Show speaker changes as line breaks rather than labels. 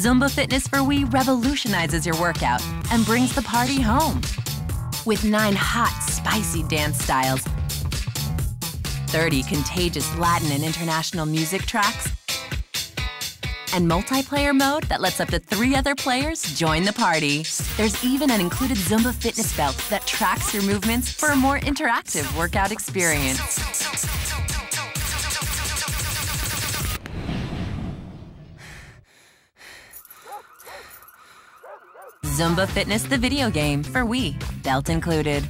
Zumba Fitness for Wii revolutionizes your workout and brings the party home. With nine hot, spicy dance styles, 30 contagious Latin and international music tracks, and multiplayer mode that lets up to three other players join the party. There's even an included Zumba fitness belt that tracks your movements for a more interactive workout experience. Zumba Fitness the video game for Wii, belt included.